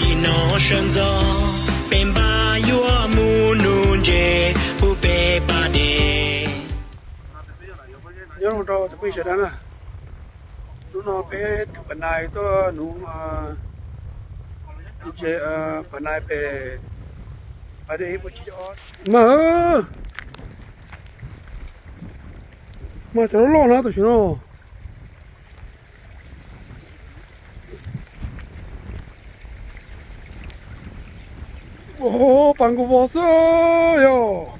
kỳ nó sơn gió bên ba yua mu nung je pu pe ba de nhớ một trò thì bây giờ đang à nó nó bé bên này tôi nó mà chơi ờ bên này bé ở đây bố trí mà mà cho nó lo nó thôi chứ 오, 방금 왔어요.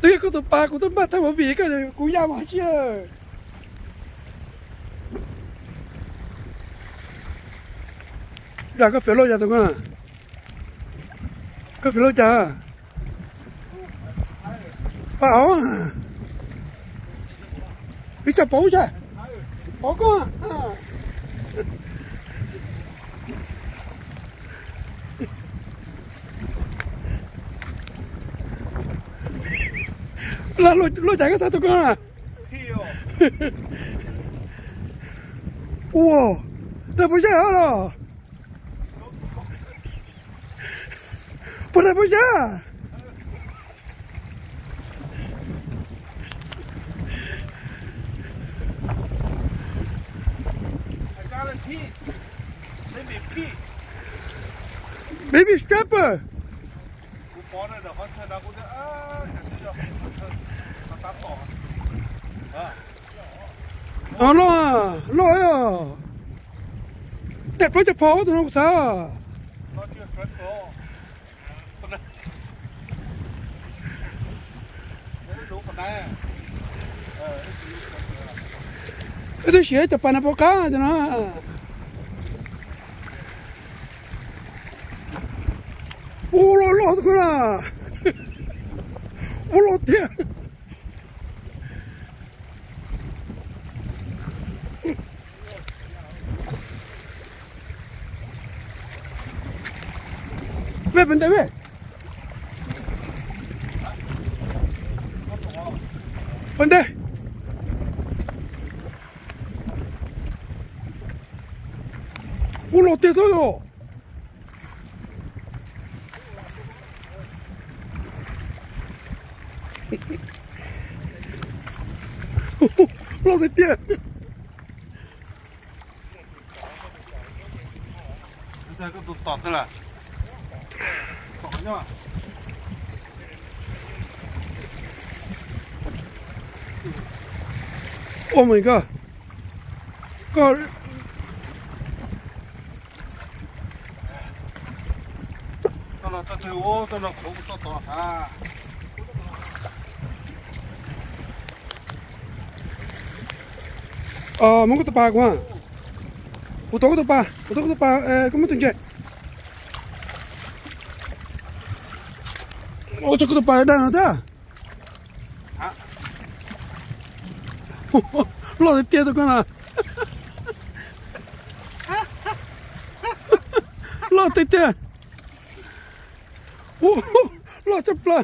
Tuy có tụi ba của tụi ba thằng bảo việc cái của nhau mà chứ. Dạ có phải lo ra tụi con à? Có phải lo ra? Bảo à? Đi chặt bố chứ? Bố con à? La loita que tá tocando lá. Uou! Depois já era! Por depois já! Baby strapper! Wo vorne der Hotline da runter. Ah, là lôi lôi chạy cái tụi con à wow đây bây giờ rồi bây giờ bây giờ Baby strapper. Ờ lo à, lo à. Đẹp nó chụp phó tụi nó sao? Nó chưa phép phó. Đúng phần này. Cái thứ xỉa chụp pana cá cho nó. Ô lo lo tụi con 我老天喂文德瑞啊走我老爹都哟 요? lo de pie. Đây có tụt tọt thế là. Tọt nhá. Oh my god. God. Tao là tao thử ô, tao là khổ tọt tọt à. Ờ, muốn có tập ba quá. Ô tô có tập ba, ô tô có tập ba, ờ, có mấy tuần chạy. Ô tô có tập ba đang ở đó. Hả? lo de pie con à. lo pie. Ô, lo chập lại.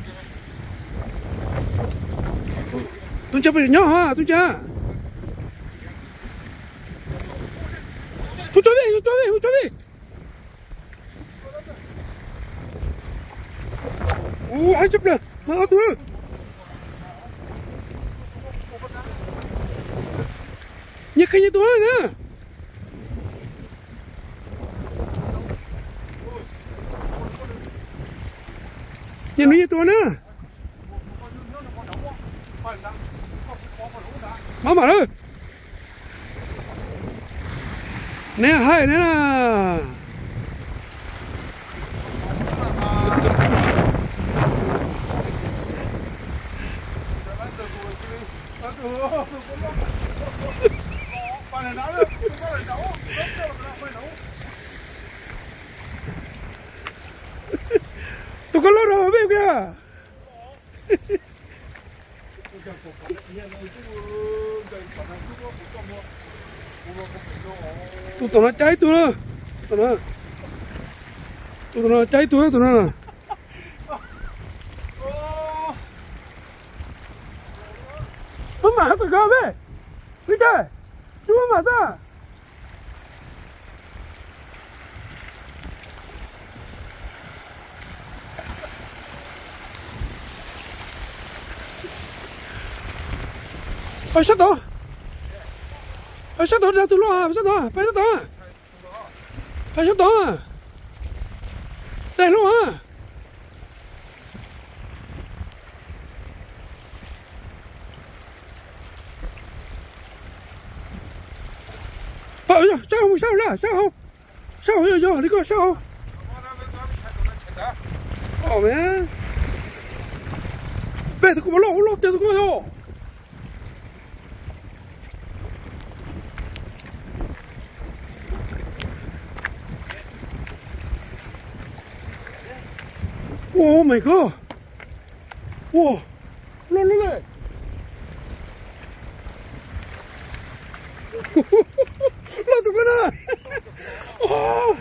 tôi chưa bị nhỏ hả? Tôi chưa. Tôi cho đi tôi cho đi tôi cho đi. Ủa anh chụp được mà ở tôi nhớ cái gì tôi nữa? Nhớ cái gì tôi nữa? Bạn này nấu được, chúng ta phải nấu, nấu cho là phải nấu. tụi con lót rồi biết kìa tụi tụi nó cháy tụi nó. Tụi nó. Tụi nó cháy tụi nó tụi nó nè. Mà tụi con về đi chơi. Chú mà sao Ôi sắt đó Ôi sắt đó ra tụi lo à sát đó phải sắt đó phải sắt đó đây luôn à Ờ, sao không, sao là, sao không? Sao không, giờ, đi coi, sao không? Ờ, mẹ. Bè, tôi cũng lộn, lộn tiền tôi cũng lộn. Oh my god. Wow. Look, look at Look at that. Oh.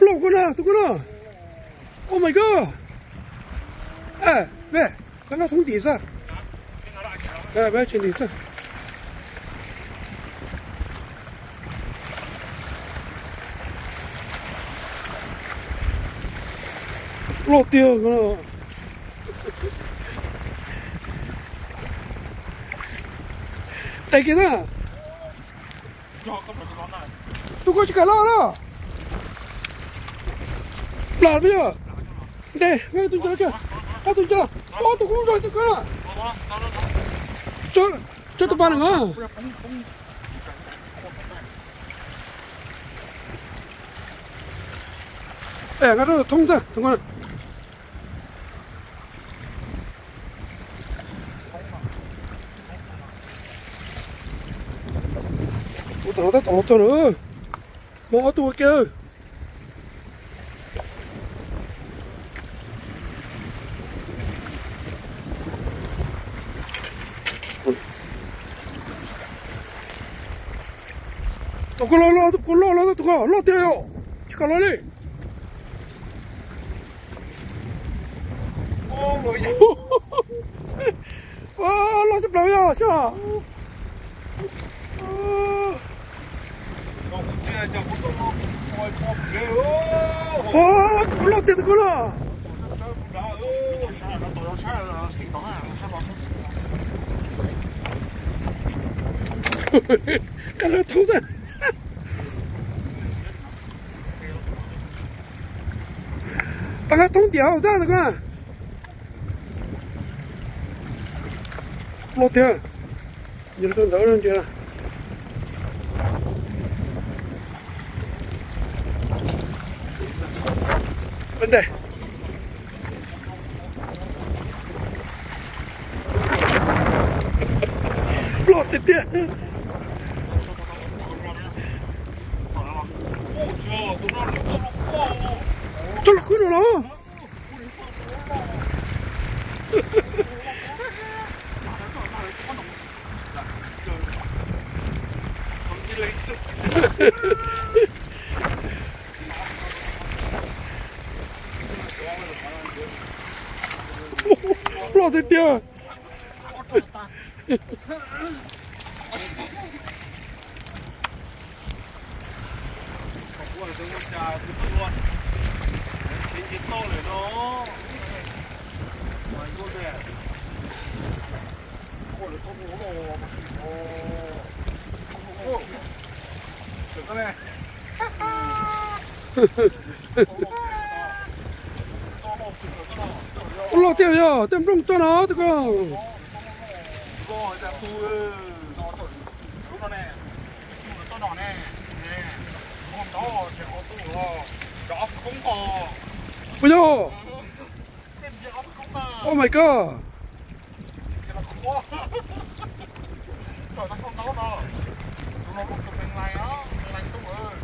Look at that. Look at that. Oh my god. À, về, nó thúng tí sao? À, về trên tí sao? 올라 뛰어 그럼. 딸기나? 똑같이 가라 가라. 라비야. 네 내가 좀 잘게. 아 진짜 아또 공주 할때 가라 저 저도 반응아. 야, 가라, 통장, 동안. どうだと思っとる？もうあとわけよところろところだとかろ てよ力ねおおあプラウヤーさあ我勒，这个我勒！呵呵，偷的！把它通掉，这样子看。老弟，你这个偷两了。de. Plante bien. Là Ha ha ha. 罗子爹。好，过来等我下，不多。到了。过，哦。哦。这个。哈哈。lo tiêu nhở tiêm trung cho nó tụi con bây giờ oh my god. Trời nó không tốt đâu Tụi nó một tụi mình này á Mình này tụi ơi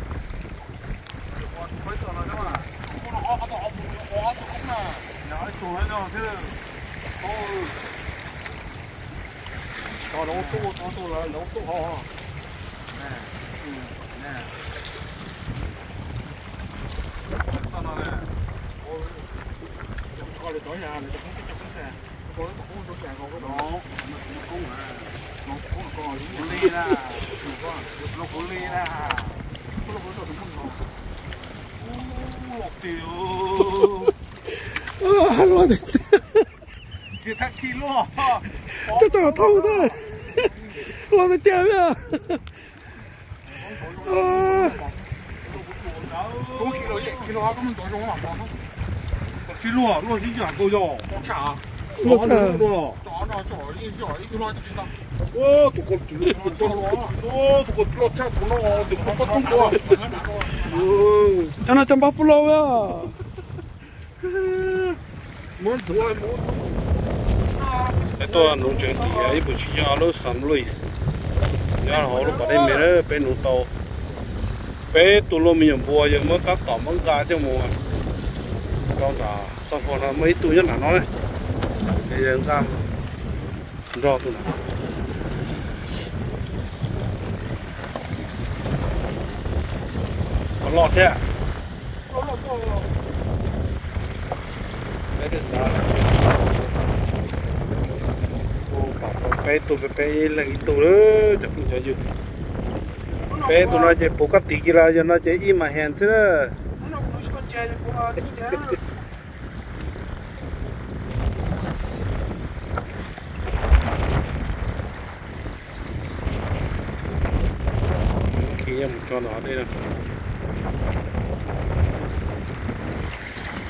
Tụi nó có tụi nó có tụi nó có tụi nó có nè nhớ nó nó thế ôi cho nó tu cho tu là nó tu họ nè nè. Sao nó nè? Ôi coi được tối nhà này cho không cái cho cái xe có có có chỗ còn có đó nó cũng à. Nó cũng còn lý lý ra nó cũng lý ra nó cũng có được không nó một triệu 啊，落地，是他起落，这都是偷的，落地掉了，啊，我起落，起落，根本早上我忙忙，起落，落地就很够用，我看啊。落地了，早上早一早一落地了，我都过不了，我都过不了，太苦了，都过不了，哦，那咱把不了呀。Tôi nông trường thì ấy bữa chiều nó sắm rồi nhớ họ nó bảo đây mẹ bé nông tàu. Bé tụi nó mình bùa, giờ mới cắt tỏm măng cá cho mùa. Con ta sau khi nó mấy tụi nhất là nó này bây giờ cam rõ tụi nó có lọt thế à sao bé tụi bé là cái tụi đó chắc cũng dù bé tụi nó chơi poker tí kia là nó chơi im mà hèn thế đó. Khi em cho nó đây nè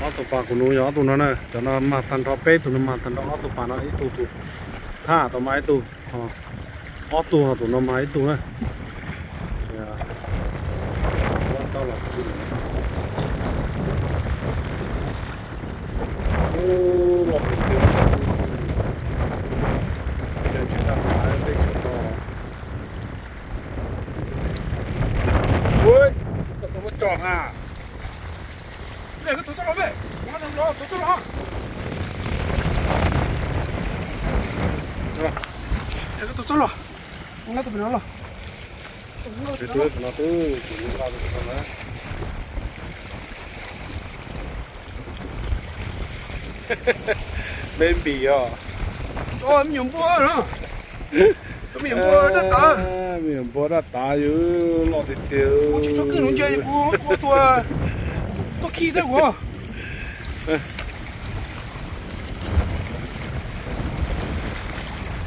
nó tụi bà của nó nhỏ tụi nó này, cho nó mà thằng đó bé nó mà thằng đó tụi bà nó ít tụi tụi ha tụi máy tụi ờ ó tụi tụi nó máy tụi nè dạ là ôi có à. 네, 그또 쏠라 왜? 하나 더 쏠라, 또 쏠라. Rồi. 네, 그또 쏠라. 하나 더 빌려라. Từ từ nó từ từ nó ra được rồi đấy. Bên bì à. 어, em nhầm bùa nữa. Em nhầm bùa đó ta. Miền bò đã tá chứ lọt thì tiêu. 어, 저쪽 그 언제 뭐, 뭐 记得我。嗯。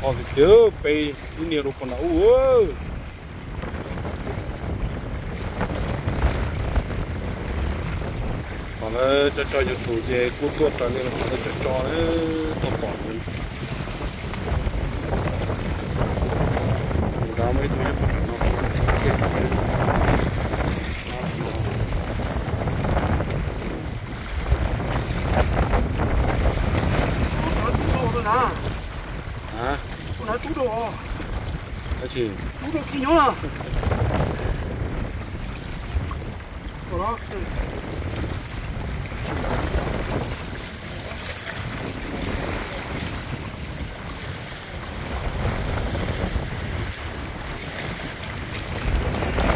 哦，就被你捏住了，哇！好了，这这就逐渐过过锻炼了，好了，这这呢，都保住。咱们这边不，chị Cú đồ kì nhó à Ở đó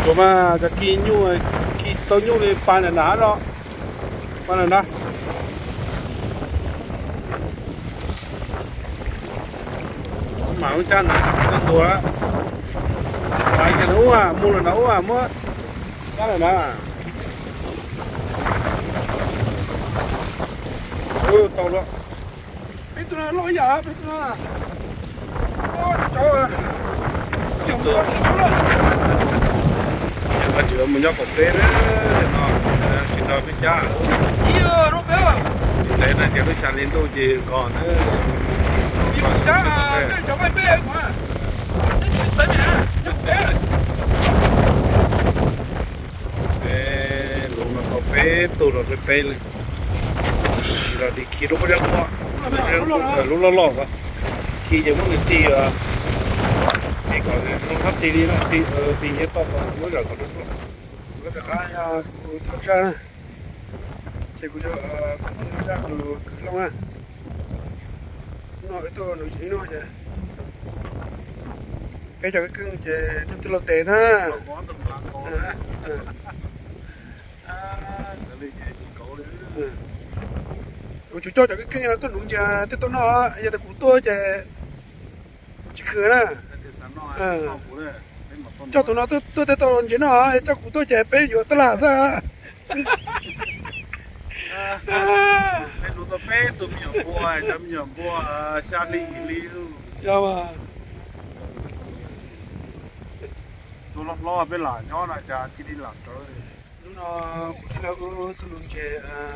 Chỗ mà cái kì nhu Kì tao nhu thì bàn là ná đó Bàn là ná Mà không chăn là Nó đùa đó nấu à mua là nấu à mua. Cái này mà ôi tàu lọ biết tôi lỗi giờ biết tôi ôi trời ơi. Chồng tôi không lên. Và chữa một nhóc cà phê đấy nó à, chỉ nói với cha. Nhiều lúc đó thế này thì cái sản lên đâu gì còn nữa đi một cái cái chỗ bay bê quá bé tôi rồi cái bé lên thì là đi khi nó có ra qua lúc lo lo quá. Khi giờ muốn đi à thì có cái không thấp tí đi là tí ờ tí nhất to to mới là có nó cái cái ai à thằng cha nè chỉ của cho cũng ra từ long à nó cái tôi nó chỉ nó chứ cái cho cái cưng chứ nó từ lâu tệ ha có từng là có à cái này chỉ có đấy của chú cho cho cái cưng nó tôi đúng chưa? Tôi tôi nó giờ tôi cũng tôi chứ chỉ khử nè cái sản nó nó cũng đấy cho tụi nó tôi tôi tôi tôi chỉ nó cho cụ tôi chạy bé vô tôi là ra cái đồ tập bé tụi mình mua chấm nhầm mua xa ly ly dạ mà tôi lo lo bên là nhỏ là cha chỉ đi làm thôi lúc nó Ờ,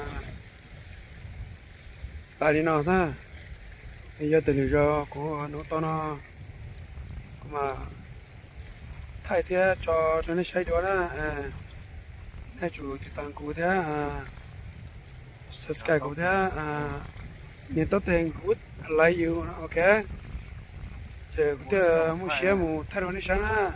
tại ta đi nó ta bây giờ từ nhiều giờ có nó to nó mà thay thế cho cho nó xây đó. À, đó nó chủ thì tăng cụ thế à, subscribe cụ thế à, nên tốt tiền cút like you ok. Chế cụ thế ờ, mua xe mua thay đổi nó sáng ha